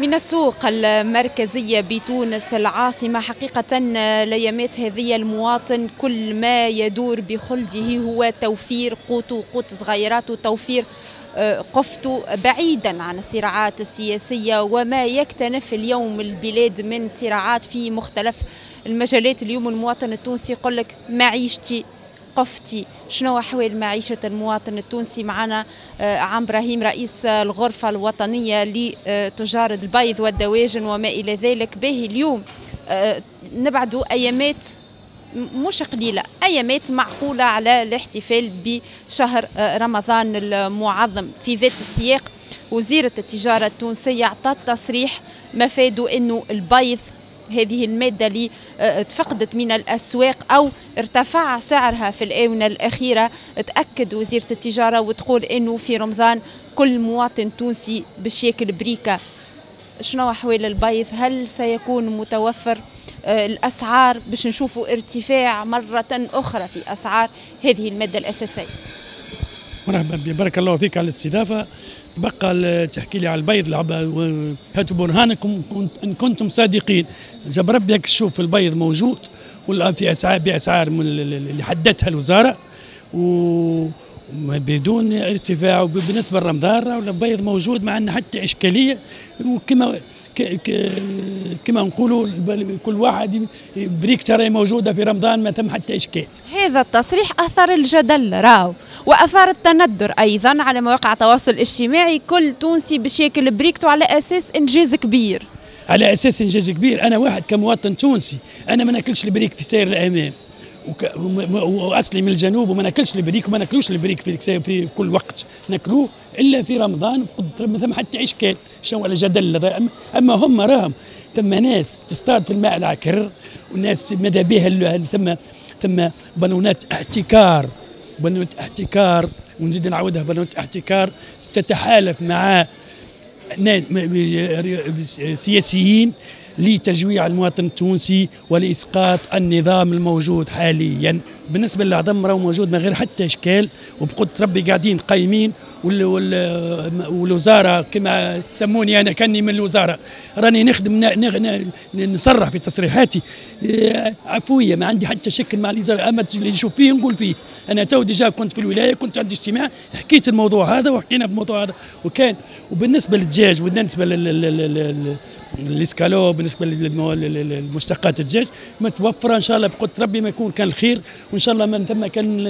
من السوق المركزية بتونس العاصمة حقيقة الأيامات هذه المواطن كل ما يدور بخلده هو توفير قوت وقوت صغيرات وتوفير قفته بعيدا عن الصراعات السياسية وما يكتنف اليوم البلاد من صراعات في مختلف المجالات. اليوم المواطن التونسي يقول لك معيشتي قفتي. شنو أحوال معيشة المواطن التونسي معنا؟ عم إبراهيم رئيس الغرفة الوطنية لتجار البيض والدواجن وما إلى ذلك. به اليوم نبعدوا أيامات مش قليلة أيامات معقولة على الاحتفال بشهر رمضان المعظم. في ذات السياق وزيرة التجارة التونسية أعطت تصريح مفاده أنه البيض هذه المادة اللي تفقدت من الأسواق أو ارتفع سعرها في الآونة الأخيرة. تأكد وزيرة التجارة وتقول أنه في رمضان كل مواطن تونسي باش ياكل بريكة. شنو أحوال البيض؟ هل سيكون متوفر الأسعار؟ باش نشوفوا ارتفاع مرة أخرى في أسعار هذه المادة الأساسية. مرحبا بارك الله فيك على الاستضافة. تبقى تحكي لي على البيض هاتوا برهانكم إن كنتم صادقين. جاب ربي شوف البيض موجود والآن في اسعار بأسعار اللي حددتها الوزارة. و بدون ارتفاع وبالنسبة لرمضان البيض موجود ما عندنا حتى إشكالية. وكما كما نقولوا كل واحد بريك راهي موجودة في رمضان ما ثم حتى إشكال. هذا التصريح أثر الجدل راو وأثار التندر أيضا على مواقع التواصل الاجتماعي. كل تونسي باش ياكل بريكته على أساس إنجاز كبير. على أساس إنجاز كبير. أنا واحد كمواطن تونسي أنا ما ناكلش البريك في سير الأمام. وأصلي من الجنوب وما ناكلش البريك وما ناكلوش البريك في, في, كل وقت ناكلوه إلا في رمضان ما ثم حتى اشكال شنو ولا جدل أما هم راهم ثم ناس تصطاد في الماء العكر وناس ماذا بها ثم ثم بارونات احتكار بارونات احتكار ونزيد نعاودها بارونات احتكار تتحالف مع سياسيين لتجويع المواطن التونسي ولإسقاط النظام الموجود حاليا. بالنسبة للعظم راهو موجود من غير حتى إشكال وبقدرة ربي قاعدين قايمين والوزارة كما سموني أنا كأني من الوزارة راني نخدم نصرح في تصريحاتي. آه، عفوية ما عندي حتى شك مع الوزارة أما اللي نشوف فيه نقول فيه. أنا تو déjà كنت في الولاية كنت عندي اجتماع حكيت الموضوع هذا وحكينا في الموضوع هذا وكان. وبالنسبة للدجاج وبالنسبة الإسكالو بالنسبة للمشتقات الدجاج متوفرة إن شاء الله بقدرة ربي ما يكون كان الخير وإن شاء الله من ثم كان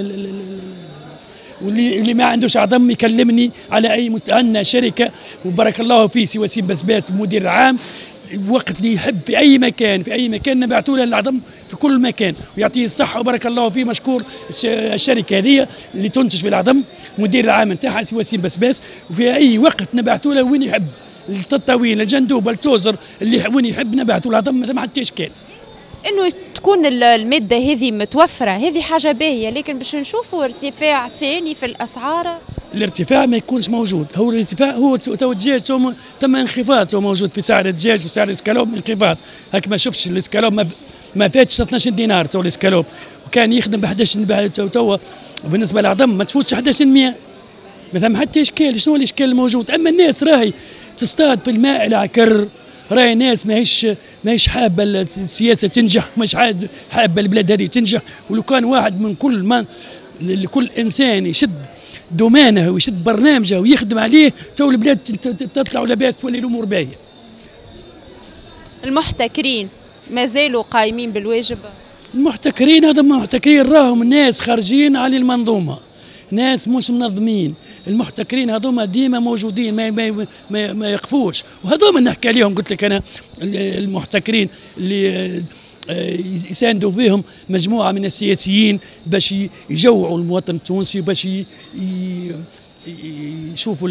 واللي اللي ما عندوش عظم يكلمني على أي مست... عندنا شركة وبارك الله فيه سي وسيم بسباس مدير عام وقت اللي يحب في أي مكان في أي مكان نبعثوا له العظم في كل مكان ويعطيه الصحة وبارك الله فيه مشكور الشركة هذه اللي تنتج في العظم مدير العام نتاعها سي وسيم بسباس وفي أي وقت نبعثوا له وين يحب. التطاوين الجندوبة التوزر اللي وين يحب نبعثوا العظم ما حتى إشكال. إنه تكون الماده هذه متوفرة هذه حاجة باهية لكن باش نشوفوا ارتفاع ثاني في الأسعار. الارتفاع ما يكونش موجود. هو الارتفاع هو تو الدجاج تم انخفاض موجود في سعر الدجاج وسعر الإسكالوب انخفاض. هاك ما شفتش الإسكالوب ما, ما فاتش 12 دينار تو الإسكالوب. وكان يخدم ب 11 تو وبالنسبه للعظم ما تفوتش 11 100 ما ثم حتى إشكال شنو الإشكال الموجود؟ أما الناس راهي تصطاد في الماء العكر راهي ناس ماهيش ماهيش حابة السياسة تنجح مش حابة البلاد هذه تنجح ولو كان واحد من كل ما لكل إنسان يشد domaine ه ويشد برنامجه ويخدم عليه تو البلاد تطلع لاباس تولي الأمور باهية. المحتكرين ما زالوا قايمين بالواجب؟ المحتكرين هذا محتكرين راهم ناس خارجين عن المنظومة. ناس مش منظمين. المحتكرين هذوما ديما موجودين ما, ما, ما, ما يقفوش. وهذوما نحكي عليهم قلت لك أنا المحتكرين اللي آه، يساندوا فيهم مجموعة من السياسيين باش يجوعوا المواطن التونسي باش يشوفوا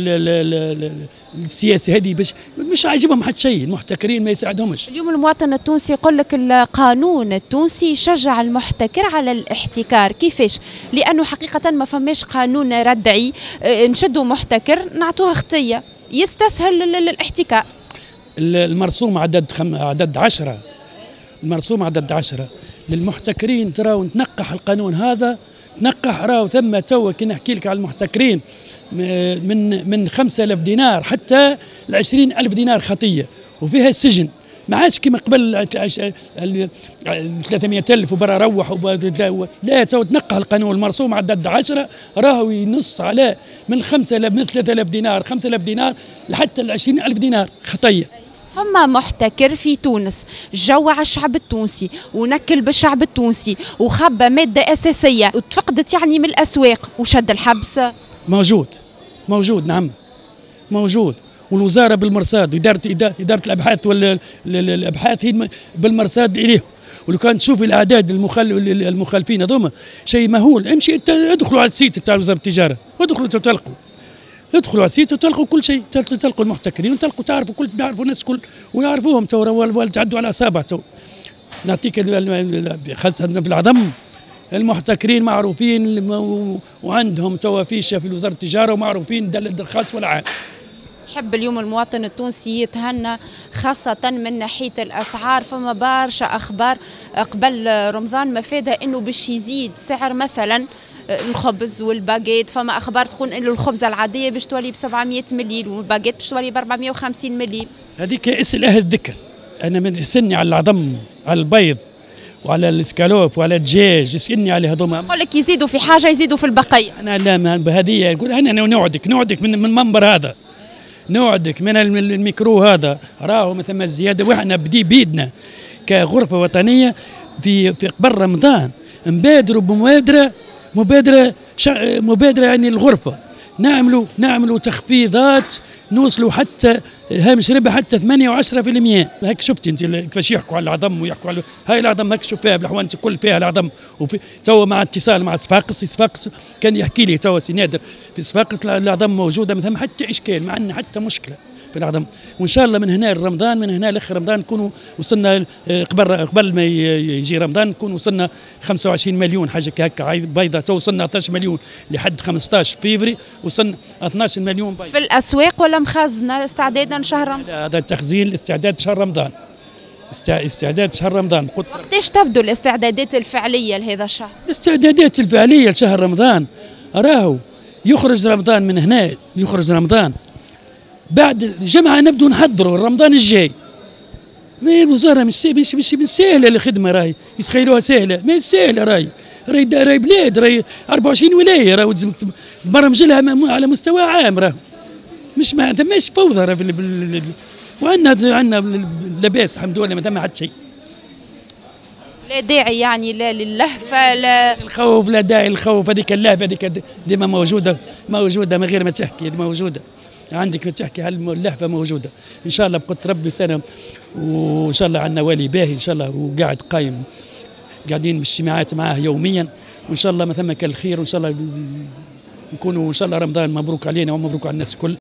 السياسة هذه باش مش عاجبهم حتى شيء المحتكرين ما يساعدهمش. اليوم المواطن التونسي يقول لك القانون التونسي يشجع المحتكر على الاحتكار. كيفاش؟ لأنه حقيقة ما فماش قانون ردعي آه، نشدوا محتكر نعطوه خطيه يستسهل الاحتكار. المرسوم عدد خم... عدد عشرة. المرسوم عدد عشرة. للمحتكرين ترى ونتنقح القانون هذا نقح راهو ثم تو كي نحكي لك على المحتكرين من من 5000 دينار حتى ل 20000 دينار خطية وفيها السجن. ما عادش كما قبل ال 300 ألف وبرا روح لا تو تنقح القانون المرسوم عدد 10 راهو ينص على من 5000 من 3000 دينار 5000 دينار لحتى ال 20000 دينار خطية. فما محتكر في تونس جوع الشعب التونسي ونكل بالشعب التونسي وخبى مادة أساسية وتفقدت يعني من الأسواق وشد الحبس. موجود موجود نعم موجود. والوزارة بالمرصاد اداره إدارة الأبحاث ولا الأبحاث هي بالمرصاد اليه ولو كان تشوف الأعداد. المخالفين هذوما شيء مهول. امشي ادخلوا على ال site تاع وزارة التجارة ادخلوا تلقوا. ادخلوا على ال site وتلقوا كل شيء. تلقوا المحتكرين وتلقوا تعرفوا كل تعرفوا الناس كل ويعرفوهم تو تعدوا على أصابع تو. نعطيك خاصة في العظم. المحتكرين معروفين وعندهم توا فيشه في وزاره التجارة ومعروفين الخاص والعام يحب اليوم المواطن التونسي يتهنى خاصة من ناحية الأسعار. فما برشا أخبار قبل رمضان مفادها أنه باش يزيد سعر مثلا الخبز والباجيت فما أخبار تقول إنه الخبزة العادية باش تولي ب 700 مليل والباجيت باش تولي ب 450 مليل. هذيك اسال أهل الذكر. أنا من سني على العظم على البيض وعلى الإسكالوب وعلى الدجاج يسالني على هذوما. يقول لك يزيدوا في حاجة يزيدوا في البقيه أنا لا بهذه يقول أنا نوعدك نوعدك من من منبر هذا. نوعدك من الميكرو هذا. راهو ما ثم الزيادة وإحنا بدي بيدنا كغرفة وطنية في في قبل رمضان. نبادروا بمبادره مبادرة مبادرة يعني الغرفة. نعملوا نعملوا تخفيضات نوصلوا حتى هامش ربح حتى 8 و10% هيك شفت انت كيفاش يحكوا على العظم ويحكوا على هاي العظم هيك شوف فيها بالاحوال الكل فيها العظم. وفي توا مع اتصال مع صفاقس صفاقس كان يحكي لي توا سي نادر في صفاقس العظم موجودة ما حتى إشكال ما عندنا حتى مشكلة. في العظم وإن شاء الله من هنا لرمضان من هنا لآخر رمضان نكونوا وصلنا قبل قبل ما يجي رمضان نكون وصلنا 25 مليون حاجة هكا بيضاء تو وصلنا 12 مليون لحد 15 فيفري وصلنا 12 مليون بيضاء في الأسواق ولا مخزنه استعدادا شهر رمضان؟ هذا تخزين استعداد شهر رمضان. استعداد شهر رمضان. وقتاش تبدو الاستعدادات الفعلية لهذا الشهر؟ الاستعدادات الفعلية لشهر رمضان. راهو يخرج رمضان من هنا يخرج رمضان. بعد الجمعة نبدو نحضروا رمضان الجاي. ما الوزارة مش مش مش, مش سهلة الخدمة راهي. يتخيلوها سهلة ما سهلة راهي. راهي راهي بلاد راهي 24 ولاية راهي تبرمج لها على مستوى عام راهي مش ما ثماش فوضى راهي وعندنا عندنا لاباس الحمد لله ما ثم حتى شيء. لا داعي يعني لا للهفة لا الخوف لا داعي للخوف هذيك اللهفة هذيك ديما موجودة موجودة من غير ما تحكي موجودة. عندك تحكي اللهفة موجودة. إن شاء الله بقدر ربي سنة وإن شاء الله عندنا والي باهي إن شاء الله وقاعد قايم قاعدين باجتماعات معاه يوميا. وإن شاء الله ما ثم الخير وإن شاء الله نكونوا إن شاء الله رمضان مبروك علينا ومبروك على الناس الكل